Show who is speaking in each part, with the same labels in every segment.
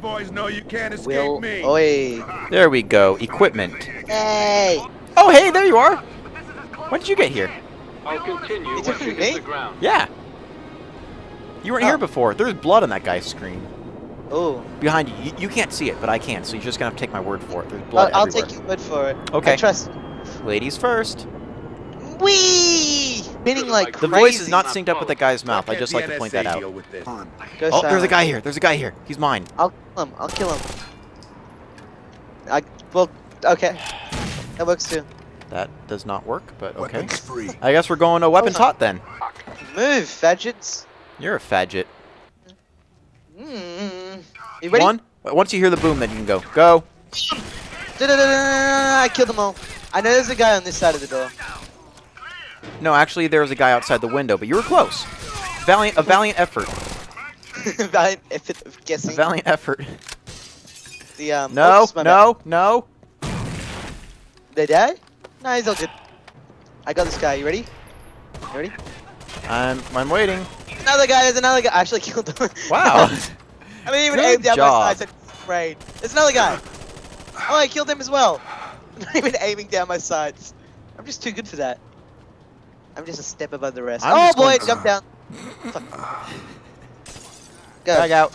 Speaker 1: boys know you can't escape
Speaker 2: Will.
Speaker 1: me.
Speaker 2: Oi.
Speaker 3: There we go. Equipment.
Speaker 2: Hey.
Speaker 3: Oh, hey, there you are. When did you get here?
Speaker 4: I'll continue
Speaker 2: It's
Speaker 4: once you hit the ground.
Speaker 3: Yeah. You weren't
Speaker 2: Oh.
Speaker 3: here before. There's blood on that guy's screen.
Speaker 2: Oh.
Speaker 3: Behind you. you. You can't see it, but I can, so you're just gonna have to take my word for it. There's
Speaker 2: I'll,
Speaker 3: blood
Speaker 2: I'll take your word for it.
Speaker 3: Okay.
Speaker 2: I trust.
Speaker 3: Ladies first.
Speaker 2: Wee! Spinning like
Speaker 3: The
Speaker 2: crazy.
Speaker 3: voice is not synced up with the guy's mouth. I
Speaker 1: Can't
Speaker 3: just like to point that out.
Speaker 1: deal with this?
Speaker 2: Go
Speaker 3: Oh, there's a guy here. There's a guy here. He's mine.
Speaker 2: I'll kill him. I'll kill him. I well, okay. That works too.
Speaker 3: That does not work, but okay. I guess we're going to weapon tot then.
Speaker 2: Move, fadgets.
Speaker 3: You're a fadget.
Speaker 2: Mm. You ready?
Speaker 3: One. Once you hear the boom, then you can go. Go.
Speaker 2: I killed them all. I know there's a guy on this side of the door.
Speaker 3: No, actually, there was a guy outside the window, but you were close. Valiant, a valiant effort.
Speaker 2: Valiant effort of
Speaker 3: A
Speaker 2: guessing.
Speaker 3: valiant effort.
Speaker 2: the um.
Speaker 3: No,
Speaker 2: my bad.
Speaker 3: no, no.
Speaker 2: They died? No, he's all good. I got this guy. You ready? You ready?
Speaker 3: I'm, I'm waiting.
Speaker 2: Another guy. There's another guy. I actually killed him.
Speaker 3: Wow.
Speaker 2: I didn't even
Speaker 3: Good
Speaker 2: aim down my sights. I just sprayed. There's another guy. Oh, I killed him as well. Not even aiming down my sights. I'm just too good for that. I'm just a step above the rest.
Speaker 3: I'm
Speaker 2: oh boy,
Speaker 3: going-
Speaker 2: jump down. Fuck. Go.
Speaker 3: Out.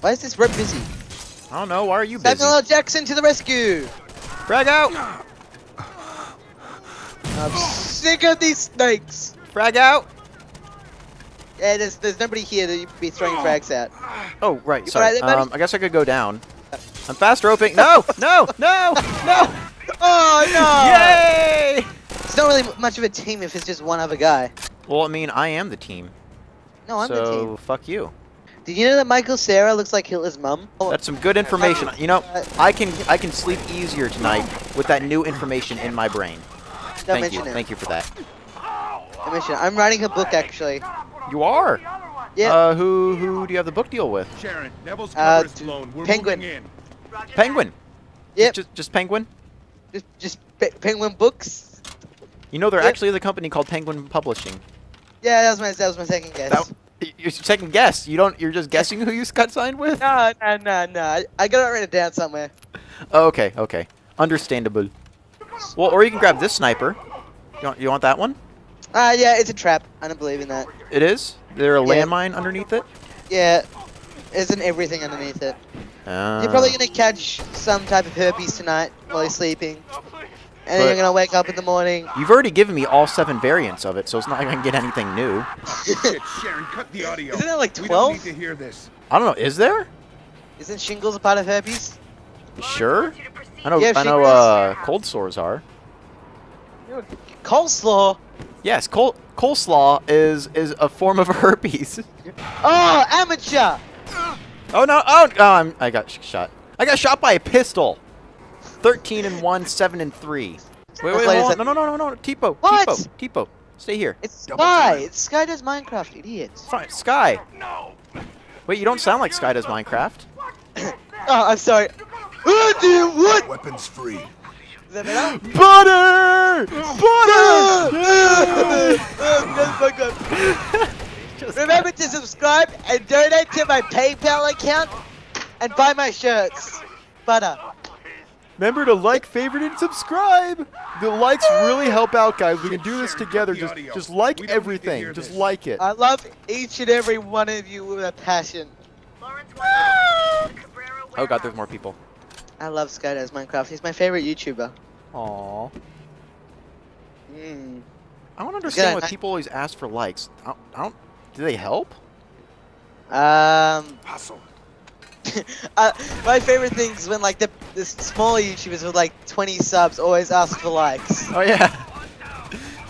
Speaker 2: Why is this rope busy?
Speaker 3: I don't know. Why are you busy?
Speaker 2: Samuel L. Jackson to the rescue!
Speaker 3: Frag out.
Speaker 2: I'm sick of these snakes.
Speaker 3: Frag out.
Speaker 2: Yeah, there's there's nobody here that you could be throwing frags at.
Speaker 3: Oh, right.
Speaker 2: You
Speaker 3: Sorry.
Speaker 2: alright there.
Speaker 3: Um, I guess I could go down. I'm fast roping. No, no, no, no.
Speaker 2: Oh no!
Speaker 3: Yay!
Speaker 2: It's not really much of a team if it's just one other guy.
Speaker 3: Well, I mean, I am the team.
Speaker 2: No, I'm
Speaker 3: so
Speaker 2: the team.
Speaker 3: So, fuck you.
Speaker 2: Did you know that Michael Cera looks like Hitler's mum?
Speaker 3: That's some good information. You know, I can I can sleep easier tonight with that new information in my brain.
Speaker 2: don't
Speaker 3: Thank you.
Speaker 2: it.
Speaker 3: Thank you for that.
Speaker 2: Don't mention it. I'm writing a book actually.
Speaker 3: You are.
Speaker 2: Yeah.
Speaker 3: Uh, who who do you have the book deal with?
Speaker 1: Sharon, Neville's
Speaker 2: Uh,
Speaker 1: cover is blown. We're
Speaker 2: Penguin.
Speaker 1: moving in.
Speaker 3: Penguin.
Speaker 2: Yep.
Speaker 3: Just just Penguin.
Speaker 2: Just just Pe- Penguin Books.
Speaker 3: You know there
Speaker 2: Yep.
Speaker 3: actually is a company called Penguin Publishing.
Speaker 2: Yeah, that was my that was my second guess.
Speaker 3: That, you're second guess. You don't. You're just guessing who you got signed with.
Speaker 2: No, no, no, no. I, I got it written down somewhere.
Speaker 3: Oh, okay. Okay. Understandable. Well, or you can grab this sniper. You want you want that one?
Speaker 2: Ah, yeah, it's a trap. I don't believe in that.
Speaker 3: It is. There a
Speaker 2: Yeah.
Speaker 3: landmine underneath it.
Speaker 2: Yeah, isn't everything underneath it.
Speaker 3: Uh,
Speaker 2: You're probably gonna catch some type of herpes tonight while you're sleeping, and then
Speaker 3: But-
Speaker 2: you're gonna wake up in the morning.
Speaker 3: You've already given me all seven variants of it, so it's not like I can get anything new.
Speaker 1: Sharon, cut the audio.
Speaker 2: Isn't that like twelve?
Speaker 1: We don't need to hear this.
Speaker 3: I don't know. Is there?
Speaker 2: Isn't shingles a part of herpes?
Speaker 3: Sure? I know.
Speaker 2: Yeah,
Speaker 3: I know. Uh, cold sores are.
Speaker 2: Coleslaw.
Speaker 3: Yes, col coleslaw is is a form of herpes.
Speaker 2: Oh, amateur.
Speaker 3: Oh no! Oh, oh I'm, I got sh shot. I got shot by a pistol. Thirteen and one, seven and three. Wait,
Speaker 2: That's
Speaker 3: wait,
Speaker 2: like-
Speaker 3: hold on. No, no, no, no, no. Typo,
Speaker 2: What?
Speaker 3: Typo, Typo. Stay here.
Speaker 2: It's
Speaker 1: Double
Speaker 2: Sky. It's Sky does Minecraft, idiots.
Speaker 3: Fine. Sky. Wait, you don't sound like Sky does Minecraft.
Speaker 2: Oh, I'm sorry. Oh, dude, what?
Speaker 1: Weapons free.
Speaker 2: Is that better?
Speaker 3: Butter! Butter!
Speaker 2: oh. Remember to subscribe and donate to my PayPal account and buy my shirts. Butter.
Speaker 3: Remember to like, favorite, and subscribe. The likes really help out, guys. We can do this together. Just, just like
Speaker 1: We don't need to
Speaker 3: everything. Just like it.
Speaker 2: I love each and every one of you with a passion.
Speaker 3: Oh god, there's more people.
Speaker 2: I love Sky does Minecraft. He's my favorite YouTuber.
Speaker 3: Aww.
Speaker 2: Mm.
Speaker 3: I don't understand why people always ask for likes. I don't, I don't. Do they help?
Speaker 2: Um,
Speaker 1: Hustle.
Speaker 2: uh, my favorite thing is when like the, the smaller YouTubers with like 20 subs always ask for likes.
Speaker 3: Oh yeah.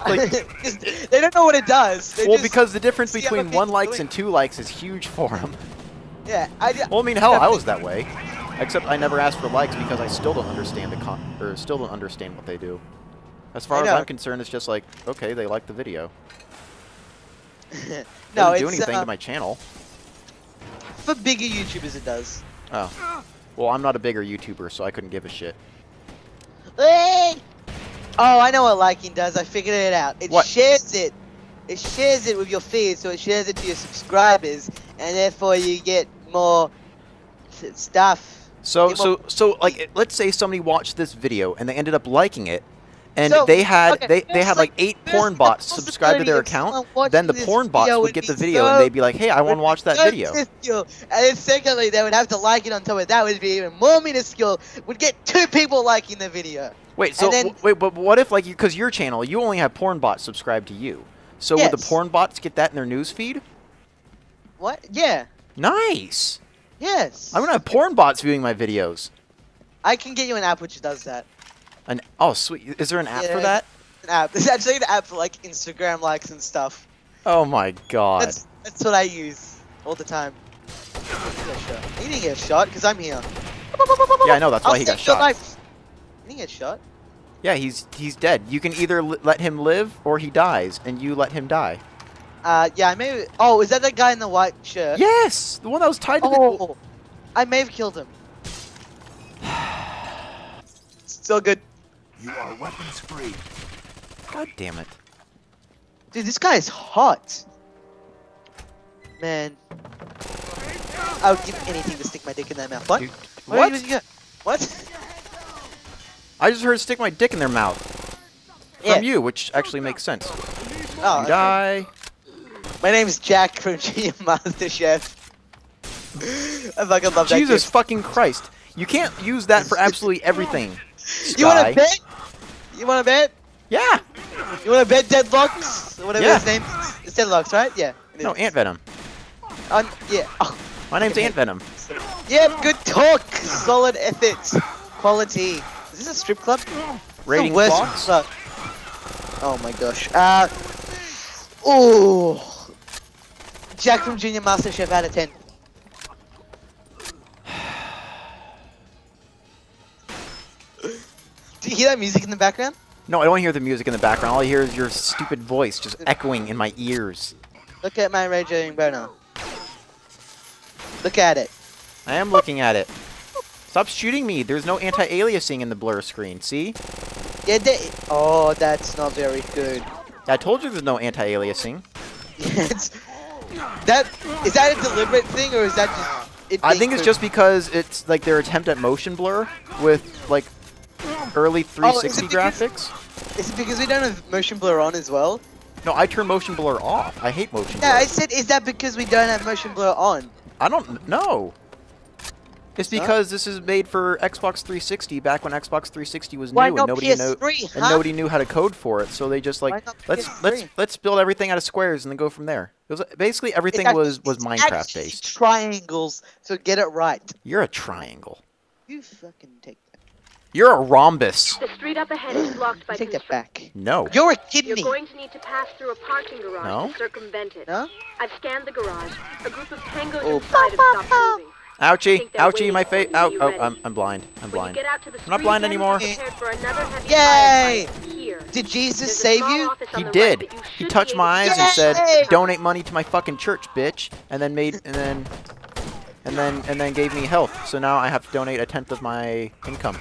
Speaker 3: Like-
Speaker 2: they don't know what it does. They
Speaker 3: well, because the difference between one likes and two likes is huge for them.
Speaker 2: yeah, I,
Speaker 3: Well, I mean, hell, I was that way. Except I never asked for likes because I still don't understand the con or still don't understand what they do. As far as. I'm concerned, it's just like, okay, they like the video.
Speaker 2: no,
Speaker 3: Doesn't do anything
Speaker 2: uh,
Speaker 3: to my channel.
Speaker 2: For bigger YouTubers it does.
Speaker 3: Oh. Well, I'm not a bigger YouTuber, so I couldn't give a shit.
Speaker 2: Hey! Oh, I know what liking does. I figured it out. It
Speaker 3: What?
Speaker 2: shares it. It shares it with your feed, so it shares it to your subscribers, and therefore you get more stuff.
Speaker 3: So so so like let's say somebody watched this video and they ended up liking it and
Speaker 2: So,
Speaker 3: they had
Speaker 2: okay,
Speaker 3: they, they had
Speaker 2: like-
Speaker 3: like eight porn bots subscribed to their
Speaker 2: possibility of someone
Speaker 3: account, then the porn bots would get the video
Speaker 2: so
Speaker 3: and they'd be like, "Hey, I want to watch that video."
Speaker 2: minuscule. And then secondly, they would have to like it on top of that, would be even more minuscule. Would get two people liking the video.
Speaker 3: Wait, so
Speaker 2: then-
Speaker 3: wait, but what if like you cuz your channel, you only have porn bots subscribed to you. So would the porn bots get that in their news feed?
Speaker 2: What? Yeah.
Speaker 3: Nice.
Speaker 2: Yes.
Speaker 3: I'm to have porn bots viewing my videos.
Speaker 2: I can get you an app which does that.
Speaker 3: And oh, sweet. Is there an app for that?
Speaker 2: An app. There's actually an app for like Instagram likes and stuff.
Speaker 3: Oh my god.
Speaker 2: That's that's what I use all the time. He didn't get a shot because I'm here.
Speaker 3: Yeah, I know, that's why
Speaker 2: I'll
Speaker 3: he got shot.
Speaker 2: life. He didn't get shot.
Speaker 3: Yeah, he's he's dead. You can either let him live or he dies, and you let him die.
Speaker 2: Uh, yeah, I may. Oh, is that the guy in the white shirt?
Speaker 3: Yes, the one that was tied to the.
Speaker 2: Oh, I may have killed him. Still good,
Speaker 1: You are weapons free.
Speaker 3: God damn it!
Speaker 2: dude. This guy is hot. Man, I would give anything to stick my dick in that mouth. What?
Speaker 3: Dude,
Speaker 2: Where
Speaker 3: what?
Speaker 2: did you go? What?
Speaker 3: I just heard stick my dick in their mouth
Speaker 2: Yeah.
Speaker 3: from you, which actually makes sense.
Speaker 2: Oh,
Speaker 3: You
Speaker 2: okay.
Speaker 3: die.
Speaker 2: My name's Jack from Junior Master Chef. I fucking love that.
Speaker 3: Jesus
Speaker 2: kid.
Speaker 3: fucking Christ! You can't use that for absolutely everything.
Speaker 2: You want
Speaker 3: Sky.
Speaker 2: to bet? You want to bet?
Speaker 3: Yeah.
Speaker 2: You want to bet Deadlox? Whatever
Speaker 3: Yeah.
Speaker 2: his name is. It's Deadlox, right? Yeah.
Speaker 3: No.
Speaker 2: AntVenom. Yeah. Oh,
Speaker 3: My name's AntVenom.
Speaker 2: yeah, good talk. Solid ethics. Quality. Is this a strip club? It's the
Speaker 3: Rating
Speaker 2: worst club. Oh my gosh. Uh. Oh. Jack from Junior Master Chef out of 10. Do you hear that music in the background?
Speaker 3: No, I don't hear the music in the background. All I hear is your stupid voice just echoing in my ears.
Speaker 2: Look at my raging boner. Look at it.
Speaker 3: I am looking at it. Stop shooting me. There's no anti-aliasing in the blur screen. See?
Speaker 2: Yeah, they- oh, that's not very good.
Speaker 3: I told you there's no anti-aliasing.
Speaker 2: it's, that is that a deliberate thing or is that just? It
Speaker 3: I think it's just because it's like their attempt at motion blur with like early 360
Speaker 2: Oh, because-
Speaker 3: graphics.
Speaker 2: Is it because we don't have motion blur on as well?
Speaker 3: No, I turn motion blur off. I hate motion
Speaker 2: Yeah,
Speaker 3: blur.
Speaker 2: I said, is that because we don't have motion blur on?
Speaker 3: I don't know. It's because this is made for Xbox 360 back when Xbox 360 was
Speaker 2: Why
Speaker 3: new and nobody know
Speaker 2: PS3,
Speaker 3: and
Speaker 2: huh?
Speaker 3: nobody knew how to code for it. So they just like let's
Speaker 2: PS3?
Speaker 3: let's let's build everything out of squares and then go from there. It was basically everything was
Speaker 2: actually-
Speaker 3: was
Speaker 2: it's
Speaker 3: Minecraft based.
Speaker 2: Triangles, so get it right.
Speaker 3: You're a triangle.
Speaker 2: You fucking take.
Speaker 3: You're a rhombus.
Speaker 4: The street up ahead is blocked by
Speaker 2: Take that back.
Speaker 3: No.
Speaker 2: You're a
Speaker 4: You're
Speaker 2: kidney.
Speaker 4: going to need to pass through a parking garage
Speaker 3: No.
Speaker 4: to circumvent it.
Speaker 2: No?
Speaker 4: I've scanned the garage. A group of tangos
Speaker 2: Oh.
Speaker 4: inside have stopped moving.
Speaker 3: Ouchie, ouchie, my face.
Speaker 4: you.
Speaker 3: Ow, oh.
Speaker 4: oh
Speaker 3: I'm, I'm blind. I'm blind.
Speaker 4: you get out to the
Speaker 3: I'm not blind anymore.
Speaker 4: be prepared for another heavy
Speaker 2: Yay! Did Jesus save you?
Speaker 3: He did.
Speaker 4: right, but you
Speaker 3: He touched my eyes and said, "Donate money to my fucking church, bitch," and then made and then and then and then gave me health. So now I have to donate a tenth of my income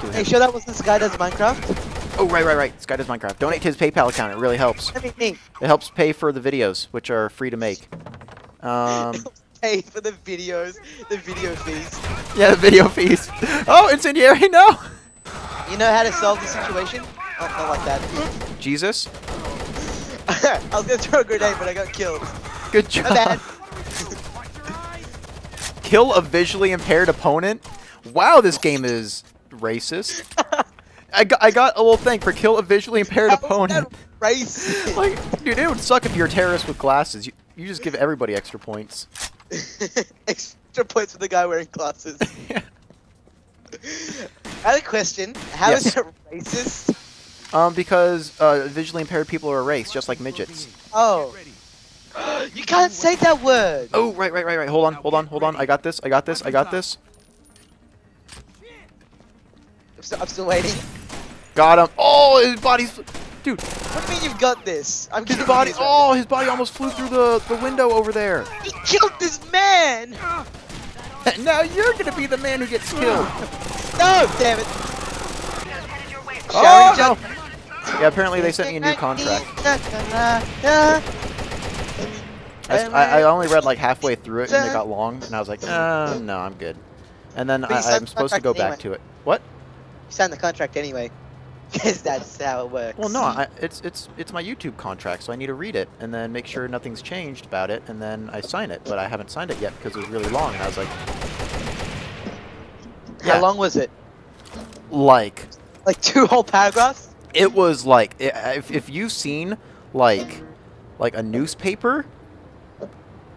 Speaker 3: to
Speaker 2: Hey,
Speaker 3: him.
Speaker 2: sure that wasn't Sky Does Minecraft?
Speaker 3: Oh, right, right, right. This guy does Minecraft. Donate to his PayPal account. It really helps.
Speaker 2: I mean, me.
Speaker 3: It helps pay for the videos, which are free to make. Um,
Speaker 2: Pay for the videos, the video fees.
Speaker 3: yeah, the video fees. Oh, incendiary, no!
Speaker 2: You know You know how to solve the situation? Oh, not like that.
Speaker 3: Jesus,
Speaker 2: I was gonna throw a grenade, but I got killed.
Speaker 3: good job. Kill a visually impaired opponent. Wow, this game is racist. I got, I got a little thing for kill a visually impaired
Speaker 2: How is
Speaker 3: opponent.
Speaker 2: Race.
Speaker 3: Like, dude, it would suck if you're a terrorist with glasses. You, you just give everybody extra points.
Speaker 2: Extra points for the guy wearing glasses. yeah. I have a question. How is
Speaker 3: Yes.
Speaker 2: it racist?
Speaker 3: um, because uh, visually impaired people are a race, just like midgets.
Speaker 2: Oh. you can't say that word.
Speaker 3: Oh, right, right, right, right. Hold on, hold on, hold on. I got this. I got this. I got this.
Speaker 2: I'm still, waiting.
Speaker 3: Got him. Oh, his body's, dude.
Speaker 2: What do you mean you've got this? I'm
Speaker 3: His body.
Speaker 2: sir.
Speaker 3: Oh, his body almost flew through the the window over there.
Speaker 2: He killed this man!
Speaker 3: now you're gonna be the man who gets killed.
Speaker 2: No, damn it.
Speaker 3: Oh, no. Yeah, apparently they sent me a new contract. I only read like halfway through it and it got long, and I was like, uh, no, I'm good. and then I, I'm supposed to go back to it. What?
Speaker 2: You signed the contract anyway. Because that's how it works.
Speaker 3: Well, no, I, it's it's it's my YouTube contract, so I need to read it and then make sure nothing's changed about it, and then I sign it. But I haven't signed it yet because it was really long, and I was like,
Speaker 2: How
Speaker 3: yeah.
Speaker 2: long was it?
Speaker 3: like
Speaker 2: Like two whole paragraphs?
Speaker 3: it was like if if you've seen like like a newspaper,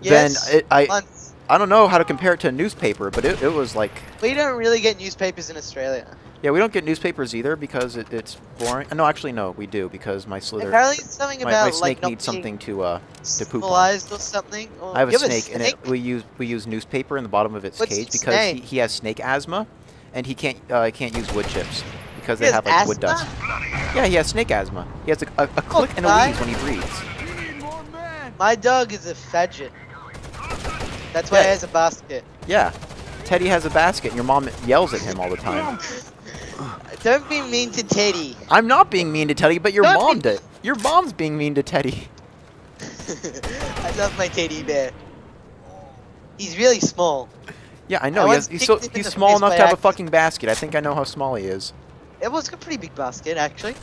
Speaker 2: Yes.
Speaker 3: then it, I
Speaker 2: months.
Speaker 3: I don't know how to compare it to a newspaper, but it, it was like
Speaker 2: We don't really get newspapers in Australia.
Speaker 3: Yeah, we don't get newspapers either because it, it's boring. No, actually, no, we do because my slither,
Speaker 2: Apparently, it's something
Speaker 3: my,
Speaker 2: about
Speaker 3: my
Speaker 2: like
Speaker 3: snake
Speaker 2: not
Speaker 3: needs
Speaker 2: being
Speaker 3: something to uh to poop on.
Speaker 2: or something. Or
Speaker 3: I have a
Speaker 2: You
Speaker 3: snake, and it, we use we use newspaper in the bottom of its
Speaker 2: What's
Speaker 3: cage because he, he has snake asthma, and he can't uh, can't use wood chips because
Speaker 2: He
Speaker 3: they have like wood dust. Yeah, he has snake asthma. He has a, a, a click and a wheeze when he breathes.
Speaker 2: My dog is a fidget. That's why
Speaker 3: Yeah.
Speaker 2: he has a basket.
Speaker 3: Yeah, Teddy has a basket, and your mom yells at him all the time.
Speaker 2: Don't be mean to Teddy.
Speaker 3: I'm not being mean to Teddy, but your
Speaker 2: Don't
Speaker 3: mom did. Your mom's being mean to Teddy.
Speaker 2: I love my teddy bear. He's really small.
Speaker 3: Yeah, I know.
Speaker 2: I
Speaker 3: he has, he's, so,
Speaker 2: kicked him in
Speaker 3: he's small enough to have a fucking basket. I think I know how small he is.
Speaker 2: It was a pretty big basket, actually.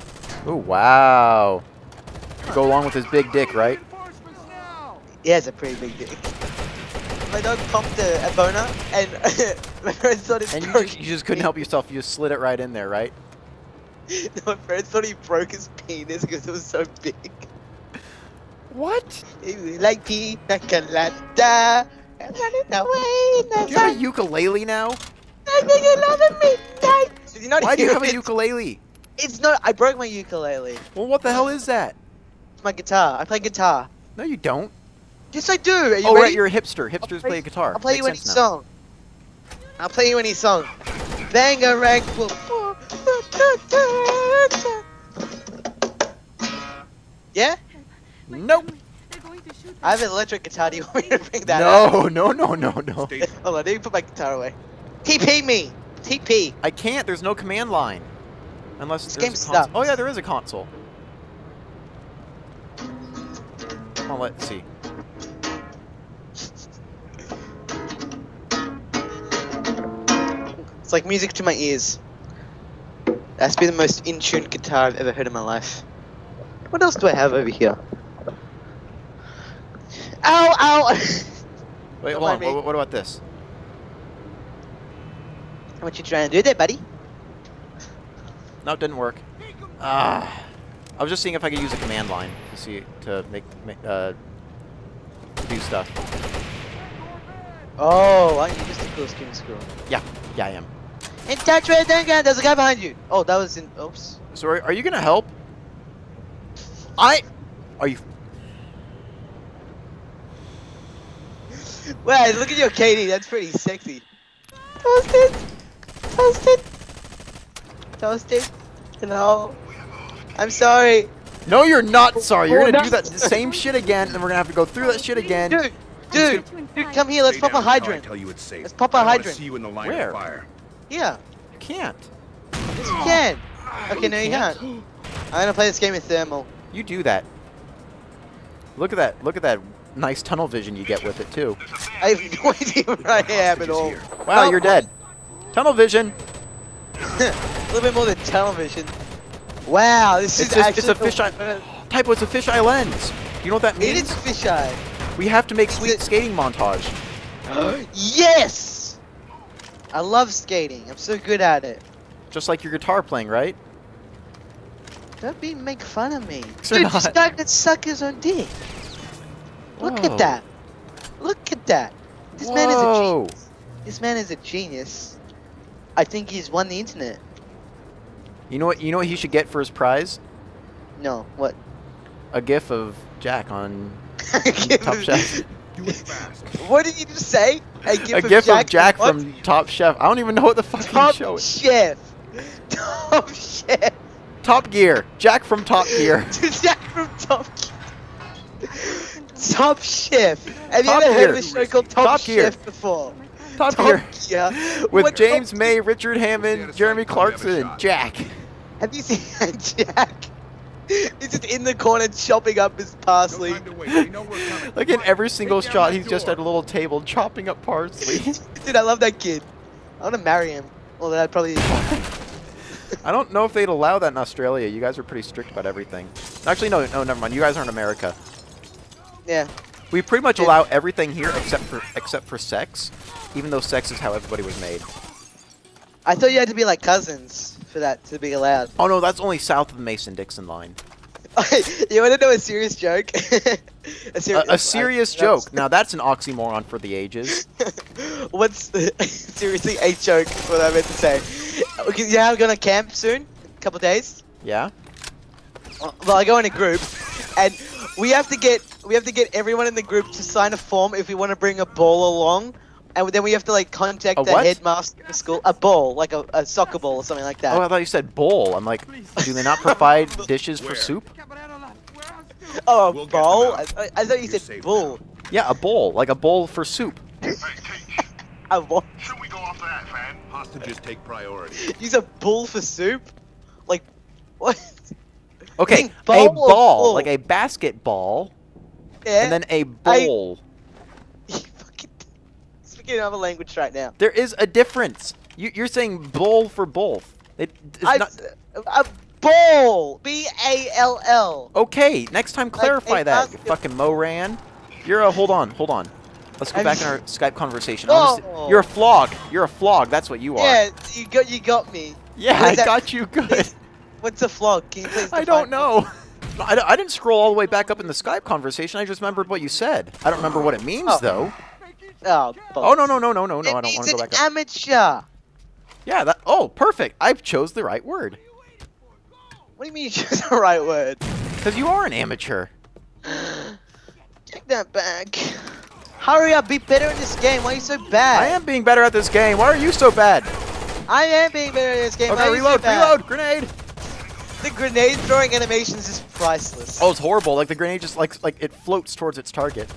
Speaker 3: Oh wow. Go along with his big dick, right?
Speaker 2: He has a pretty big dick. My dog popped a, a boner, and my friend thought it
Speaker 3: And you
Speaker 2: broke.
Speaker 3: just, you just couldn't help yourself. You just slid it right in there, right?
Speaker 2: my friend thought he broke his penis because it was so big.
Speaker 3: What?
Speaker 2: He was like colada. and running away
Speaker 3: Do you have a ukulele now?
Speaker 2: I think love it midnight. Did you not
Speaker 3: Why do you have a ukulele?
Speaker 2: It's not. I broke my ukulele.
Speaker 3: Well, what the hell is that?
Speaker 2: It's my guitar. I play guitar.
Speaker 3: No, you don't.
Speaker 2: Yes, I do. Are you
Speaker 3: oh,
Speaker 2: ready?
Speaker 3: right, you're a hipster. Hipsters
Speaker 2: play-
Speaker 3: play guitar.
Speaker 2: I'll play you any
Speaker 3: now.
Speaker 2: song. I'll play you any song. Bangarang. Yeah?
Speaker 3: Nope.
Speaker 2: I have an electric guitar. Do you want me to bring that up?
Speaker 3: No, no, no, no, no.
Speaker 2: out? Hold on, let me put my guitar away. TP me! TP!
Speaker 3: I can't. There's no command line. Unless
Speaker 2: This
Speaker 3: there's
Speaker 2: game
Speaker 3: a Oh yeah, there is a console. Come on, let's see.
Speaker 2: It's like music to my ears. That's been the most in tune guitar I've ever heard in my life. What else do I have over here? Ow, ow!
Speaker 3: Wait, hold on. What, what about this?
Speaker 2: what you trying to do there, buddy?
Speaker 3: No, it didn't work. Ah, I was just seeing if I could use a command line to see to make, uh do stuff.
Speaker 2: Oh, aren't you just a cool skin squirrel?
Speaker 3: Yeah, yeah, I am.
Speaker 2: In touch with Duncan, there's a guy behind you. Oh, that was in. Oops.
Speaker 3: So are, are you gonna help? I. Are you?
Speaker 2: Wait, look at your Katie. That's pretty sexy. Toasted. Toasted. Toasted. Hello. I'm sorry.
Speaker 3: No, you're not sorry. You're gonna
Speaker 2: no.
Speaker 3: do that the same shit again, and we're gonna have to go through that shit again.
Speaker 2: Dude, dude, dude, come here. Let's
Speaker 1: Stay
Speaker 2: pop a
Speaker 1: down until I
Speaker 2: hydrant.
Speaker 1: tell you it's safe.
Speaker 2: Let's pop a
Speaker 1: I wanna
Speaker 2: hydrant.
Speaker 1: see you in the line
Speaker 3: Where?
Speaker 1: of fire.
Speaker 2: Yeah.
Speaker 3: You can't.
Speaker 2: Yes, you can. Okay, no, you can't. I'm gonna play this game with thermal.
Speaker 3: You do that. Look at that. Look at that nice tunnel vision you get with it too.
Speaker 2: I have no idea where I am at all.
Speaker 1: here.
Speaker 3: Wow,
Speaker 2: No.
Speaker 3: you're dead. Tunnel vision.
Speaker 2: a little bit more than television. Wow, this
Speaker 3: It's
Speaker 2: is
Speaker 3: just
Speaker 2: actually
Speaker 3: it's a fisheye. Typo, it's a fisheye lens. You know what that
Speaker 2: It
Speaker 3: means?
Speaker 2: is fisheye.
Speaker 3: We have to make sweet skating montage.
Speaker 2: yes! I love skating. I'm so good at it.
Speaker 3: Just like your guitar playing, right?
Speaker 2: Don't be make fun of me. Dude,
Speaker 3: not.
Speaker 2: this guy could suck his own dick. Look
Speaker 3: Whoa.
Speaker 2: at that. Look at that. This man is a genius. This man is a genius. I think he's won the internet.
Speaker 3: You know what? You know what he should get for his prize?
Speaker 2: No, what?
Speaker 3: A gif of Jack on Top Chef.
Speaker 1: Do it fast.
Speaker 2: What did you just say? A gift,
Speaker 3: A
Speaker 2: of,
Speaker 3: gif
Speaker 2: Jack
Speaker 3: of Jack
Speaker 2: what?
Speaker 3: from Top Chef. I don't even know what the fucking
Speaker 2: Top
Speaker 3: show is.
Speaker 2: Chef. Top Chef.
Speaker 3: Top Gear. Jack from Top Gear.
Speaker 2: Jack from Top Gear. Top Chef. Have
Speaker 3: Top
Speaker 2: you ever heard of a show called Top,
Speaker 3: Top Gear.
Speaker 2: Chef before?
Speaker 3: Top Gear.
Speaker 2: Gear.
Speaker 3: With
Speaker 2: What-
Speaker 3: James May, Richard Hammond, Jeremy
Speaker 1: aside, Tom, we have a
Speaker 3: Clarkson, and. Jack.
Speaker 2: Have you seen Jack? He's just in the corner chopping up his parsley.
Speaker 1: time to. We know.
Speaker 3: Like in every single
Speaker 1: Take
Speaker 3: shot,
Speaker 1: that
Speaker 3: he's just at a little table chopping up parsley.
Speaker 2: Dude, I love that kid. I want to marry him. Well, that'd probably.
Speaker 3: I don't know if they'd allow that in Australia. You guys are pretty strict about everything. Actually, no, no, never mind. You guys aren't America.
Speaker 2: Yeah.
Speaker 3: We pretty much
Speaker 2: Yeah.
Speaker 3: allow everything here except for except for sex, even though sex is how everybody was made.
Speaker 2: I thought you had to be like cousins for that to be allowed.
Speaker 3: Oh no, that's only south of the Mason-Dixon line.
Speaker 2: you want to know a serious joke? a,
Speaker 3: A, a serious
Speaker 2: I-
Speaker 3: joke. Now that's an oxymoron for the ages.
Speaker 2: What's seriously a joke? Is what I meant to say. Yeah, I'm going to camp soon, a couple days.
Speaker 3: Yeah.
Speaker 2: Uh, well, I go in a group, and we have to get we have to get everyone in the group to sign a form if we want to bring a ball along, and then we have to like contact
Speaker 3: A
Speaker 2: the
Speaker 3: what?
Speaker 2: headmaster of the school. A bowl, like a, a soccer ball or something like that.
Speaker 3: Oh, I thought you said bowl. I'm like, do they not provide dishes for soup?
Speaker 2: oh, a
Speaker 1: We'll
Speaker 2: bowl? I. I thought you
Speaker 1: You
Speaker 2: said
Speaker 1: saved
Speaker 2: bull.
Speaker 3: Yeah, a bowl, like a bowl for soup.
Speaker 5: Hey,
Speaker 2: A bowl.
Speaker 5: should we go after that, fan?
Speaker 1: Hostages take priority.
Speaker 2: Use a bull for soup? Like, what?
Speaker 3: Okay,
Speaker 2: Think
Speaker 3: a
Speaker 2: ball
Speaker 3: ball, like a basketball,
Speaker 2: Yeah.
Speaker 3: and then a bowl.
Speaker 2: You fucking speaking another language right now.
Speaker 3: There is a difference. You, you're saying bowl for both. It, it's
Speaker 2: I,
Speaker 3: not.
Speaker 2: a uh, uh, ball. B A L L.
Speaker 3: Okay, next time clarify
Speaker 2: a
Speaker 3: that, fucking Moran. You're a hold on, hold on. Let's go
Speaker 2: I'm-
Speaker 3: back in our Skype conversation. I wanna
Speaker 2: Whoa.
Speaker 3: see- You're a oh. flog. You're a flog. That's what you are.
Speaker 2: Yeah, you got you got me.
Speaker 3: Yeah, I
Speaker 2: that?
Speaker 3: got you good.
Speaker 2: What's a flog? Can you please?
Speaker 3: I don't know. I, I didn't scroll all the way back up in the Skype conversation. I just remembered what you said. I don't remember what it means
Speaker 2: Oh.
Speaker 3: though.
Speaker 2: Oh,
Speaker 3: Oh no no no no no no! I don't want to go back up.
Speaker 2: amateur.
Speaker 3: Yeah, that. Oh, perfect. I chose the right word.
Speaker 2: What do you mean you chose the right word?
Speaker 3: Because you are an amateur.
Speaker 2: Take that back. Hurry up, be better in this game. Why are you so bad?
Speaker 3: I am being better at this game. Why are you so bad?
Speaker 2: I am being better at this game. Why
Speaker 3: Okay,
Speaker 2: so
Speaker 3: reload,
Speaker 2: bad?
Speaker 3: reload, grenade.
Speaker 2: The grenade throwing animations is priceless.
Speaker 3: Oh, it's horrible. Like the grenade just like like it floats towards its target.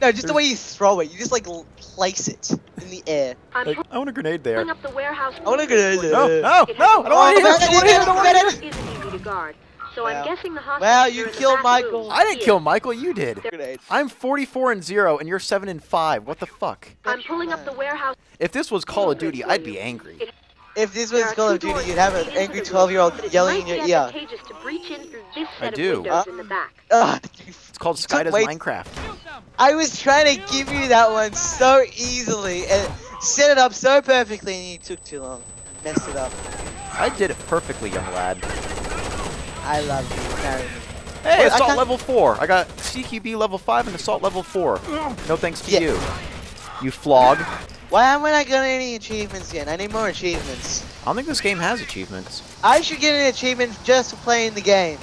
Speaker 2: No, just the way you throw it. You just like place it in the air.
Speaker 4: I'm
Speaker 3: Like I want a grenade there.
Speaker 4: up the warehouse.
Speaker 2: I want a
Speaker 4: movement
Speaker 2: grenade.
Speaker 3: No, no, no! I don't want to
Speaker 2: Oh,
Speaker 3: hear. it, I don't want to hear. it, I don't want to hear. it.
Speaker 4: It isn't easy to guard, so I'm
Speaker 2: Well.
Speaker 4: guessing the hostages
Speaker 2: Well, you killed Michael.
Speaker 4: room.
Speaker 3: I didn't kill Michael. You did.
Speaker 2: Grenade.
Speaker 3: I'm 44 and zero, and you're seven and five. What the fuck?
Speaker 4: I'm pulling up the warehouse.
Speaker 3: If this was Call of Duty, I'd be angry.
Speaker 2: If this was Call of Duty, you'd have an angry 12 year old yelling in your ear.
Speaker 4: advantageous to breach in through this
Speaker 3: I do.
Speaker 4: of windows in the uh, back.
Speaker 2: Ah, Ugh,
Speaker 3: It's called
Speaker 2: took
Speaker 3: Sky Does Minecraft.
Speaker 2: I was trying to give you that one so easily and set it up so perfectly, and you took too long. Messed it up.
Speaker 3: I did it perfectly, young lad.
Speaker 2: I love you. Marry me.
Speaker 3: Hey,
Speaker 2: Wait,
Speaker 3: assault level four. I got CQB level five and assault level four. No thanks to
Speaker 2: Yeah.
Speaker 3: you. You flog.
Speaker 2: Why haven't I got any achievements yet? I need more achievements.
Speaker 3: I don't think this game has achievements.
Speaker 2: I should get an achievement just for playing the game.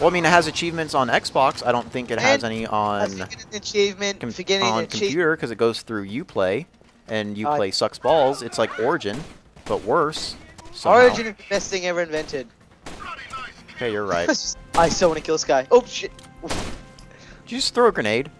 Speaker 3: Well, I mean, it has achievements on Xbox. I don't think it has
Speaker 2: And
Speaker 3: any on
Speaker 2: should get an achievement
Speaker 3: com- on computer because it goes through UPlay, and
Speaker 2: Uh,
Speaker 3: UPlay sucks balls. It's like Origin, but worse. somehow.
Speaker 2: Origin is the best thing ever invented.
Speaker 3: Okay, you're right.
Speaker 2: I still want to kill this guy. Oh shit.
Speaker 3: you just throw a grenade?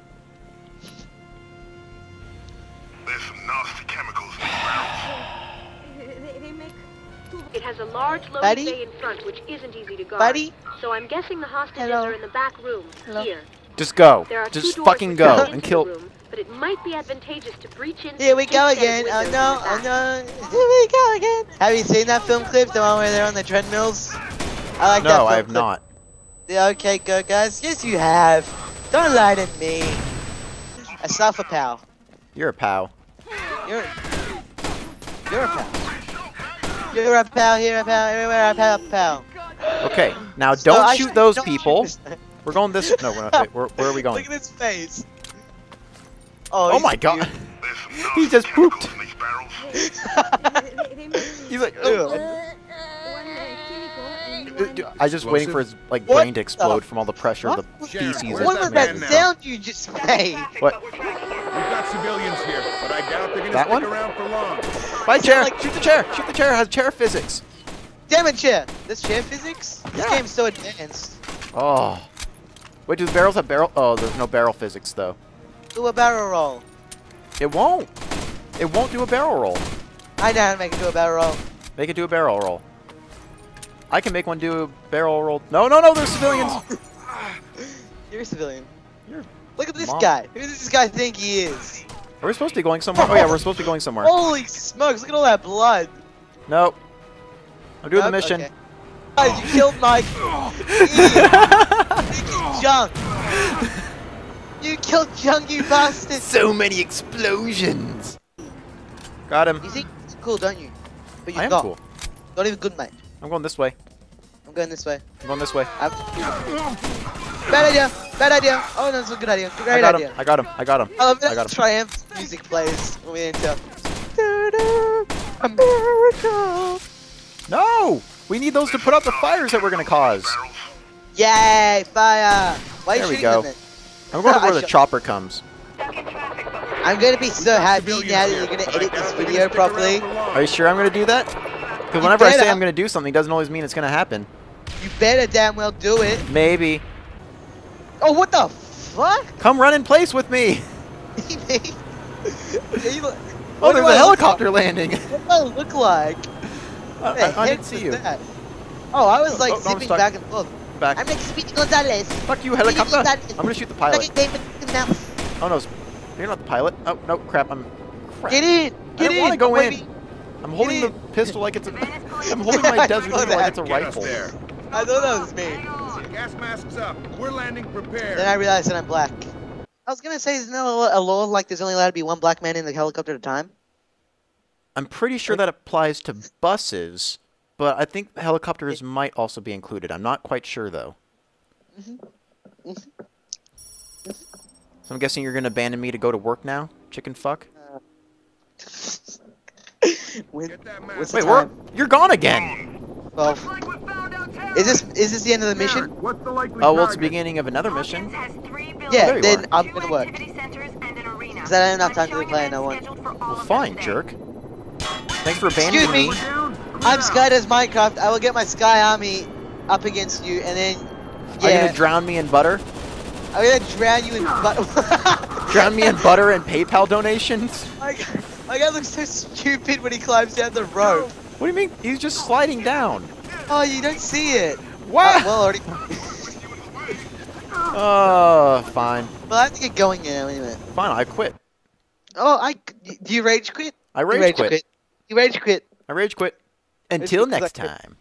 Speaker 4: Large loading
Speaker 2: Buddy?
Speaker 4: bay in front, which isn't easy to guard.
Speaker 2: Buddy?
Speaker 4: So I'm guessing the hostages
Speaker 2: Hello?
Speaker 4: are in the back room.
Speaker 2: Hello?
Speaker 4: Here.
Speaker 3: Just go.
Speaker 4: There
Speaker 3: Just fucking go and kill.
Speaker 4: The room, but it might be advantageous to breach in.
Speaker 2: Here we go
Speaker 4: this set oh, of
Speaker 2: again. Oh no, oh no. Here we go again. Have you seen that film clip? The one where they're on the treadmills? I like that
Speaker 3: No, I have
Speaker 2: clip.
Speaker 3: not.
Speaker 2: Yeah, okay, go guys. Yes, you have. Don't lie to me. A suffer pal.
Speaker 3: You're a pal.
Speaker 2: You're You're a pal. You're a pal, here a pal, everywhere a pal, pal.
Speaker 3: Okay, now
Speaker 2: So
Speaker 3: don't
Speaker 2: I
Speaker 3: shoot
Speaker 2: should-
Speaker 3: those
Speaker 2: don't
Speaker 3: people.
Speaker 2: this time.
Speaker 3: We're going this. No, we're not. Wait, where, where are we going?
Speaker 2: Look at his face. Oh,
Speaker 3: Oh my god.
Speaker 2: cute.
Speaker 5: There's some
Speaker 3: He just pooped.
Speaker 5: in these barrels.
Speaker 3: He's like,
Speaker 2: Ew.
Speaker 3: I was just waiting for his like
Speaker 2: What
Speaker 3: brain to explode from all the pressure of the
Speaker 1: Sharon,
Speaker 3: feces.
Speaker 1: where's
Speaker 3: and
Speaker 2: What was
Speaker 1: that
Speaker 2: that
Speaker 1: man now?
Speaker 2: sound you just made?
Speaker 3: What?
Speaker 1: We've got civilians here, but I doubt they're gonna
Speaker 3: That
Speaker 1: stick
Speaker 3: one?
Speaker 1: around for long.
Speaker 3: By chair!
Speaker 2: like-
Speaker 3: Shoot the chair! Shoot the chair! It has chair physics.
Speaker 2: Damn it, chair. This chair physics? This
Speaker 3: Yeah.
Speaker 2: game's so advanced.
Speaker 3: Oh. Wait, do the barrels have barrel? Oh, there's no barrel physics though.
Speaker 2: Do a barrel roll.
Speaker 3: It won't. It won't do a barrel roll.
Speaker 2: I know how to make it do a barrel roll.
Speaker 3: Make it do a barrel roll. I can make one do a barrel roll. No, no, no! There's civilians.
Speaker 2: You're a civilian.
Speaker 3: You're
Speaker 2: Look at this
Speaker 3: mom.
Speaker 2: guy. Who does this guy think he is?
Speaker 3: Are we supposed to be going somewhere? Oh yeah, we're supposed to be going somewhere.
Speaker 2: Holy smokes! Look at all that blood.
Speaker 3: Nope. I'm doing the mission.
Speaker 2: okay. Oh, you killed Mike. you killed Junk. You killed Junk, you bastard.
Speaker 3: so many explosions. Got him.
Speaker 2: You think it's cool, don't you? But you're
Speaker 3: I am
Speaker 2: not.
Speaker 3: cool.
Speaker 2: Not even good, mate.
Speaker 3: I'm going this way.
Speaker 2: I'm going this way.
Speaker 3: I'm going this way.
Speaker 2: I'm... Bad idea. Bad idea. Oh no, it's a good idea.
Speaker 3: I
Speaker 2: Great
Speaker 3: got
Speaker 2: idea.
Speaker 3: him. I got him. I got him.
Speaker 2: I love
Speaker 3: I
Speaker 2: that
Speaker 3: got him.
Speaker 2: triumph music plays when we enter. America.
Speaker 3: No! We need those to put out the fires that we're gonna cause.
Speaker 2: Yay, fire! Why are you
Speaker 3: There we
Speaker 2: shooting
Speaker 3: go. I'm going to where the chopper comes.
Speaker 2: I'm gonna be so happy now that you're gonna edit this video properly.
Speaker 3: Are you sure I'm gonna do that? Because whenever I say. I'm gonna do something, it doesn't always mean it's gonna happen.
Speaker 2: You better damn well do it.
Speaker 3: Maybe.
Speaker 2: Oh, what the fuck?
Speaker 3: Come run in place with me. Oh, there's
Speaker 2: I
Speaker 3: a helicopter landing.
Speaker 2: What do I look like?
Speaker 3: I, I- I didn't see you.
Speaker 2: that? Oh, I was oh, like
Speaker 3: Oh, I'm
Speaker 2: zipping back and forth.
Speaker 3: Back.
Speaker 2: I'm like Speedy Gonzalez.
Speaker 3: Fuck you, helicopter. I'm gonna shoot the pilot.
Speaker 2: a game with the mouse.
Speaker 3: Oh no, you're not the pilot. Oh no, crap. I'm. Crap.
Speaker 2: Get in!
Speaker 3: I
Speaker 2: Get
Speaker 3: don't
Speaker 2: in!
Speaker 3: want to go in. I'm holding the pistol like it's a. I'm holding my desert
Speaker 2: know
Speaker 3: eagle like it's a
Speaker 1: Get
Speaker 3: rifle.
Speaker 1: there.
Speaker 2: I thought that was me.
Speaker 1: Gas masks up. We're landing prepared.
Speaker 2: Then I realized that I'm black. I was gonna say, isn't there a law- like there's only allowed to be one black man in the helicopter at a time?
Speaker 3: I'm pretty sure that applies to buses, but I think helicopters might also be included. I'm not quite sure though.
Speaker 2: Mm-hmm. Mm-hmm. mm-hmm.
Speaker 3: So I'm guessing you're gonna abandon me to go to work now, chicken fuck. Uh.
Speaker 2: With,
Speaker 1: Get that mask
Speaker 2: what's
Speaker 3: Wait, where?
Speaker 2: time?
Speaker 3: You're gone again.
Speaker 2: Well, is this is this the end of the mission?
Speaker 1: What's the
Speaker 3: Oh well, it's the beginning of another mission.
Speaker 2: Yeah,
Speaker 3: there
Speaker 2: then. I'm gonna work.
Speaker 4: Because
Speaker 2: I don't time to play no one.
Speaker 3: Well, fine, jerk. Thanks for abandoning
Speaker 2: Excuse me.
Speaker 3: me.
Speaker 2: I'm Sky does Minecraft. I will get my Sky Army up against you, and then
Speaker 3: Are you
Speaker 2: yeah,
Speaker 3: gonna drown me in butter?
Speaker 2: I'm gonna drown you in butt.
Speaker 3: Drown me in butter and PayPal donations?
Speaker 2: My guy, looks so stupid when he climbs down the rope.
Speaker 3: What do you mean? He's just sliding down.
Speaker 2: Oh, you don't see it.
Speaker 3: What?
Speaker 2: Uh, well, already.
Speaker 3: Oh, fine.
Speaker 2: well, I have to get going now anyway.
Speaker 3: Fine, I quit.
Speaker 2: Oh, I. Do you rage quit?
Speaker 3: I
Speaker 2: You
Speaker 3: rage quit. quit.
Speaker 2: You rage quit.
Speaker 3: I rage quit. Until
Speaker 2: I
Speaker 3: next time.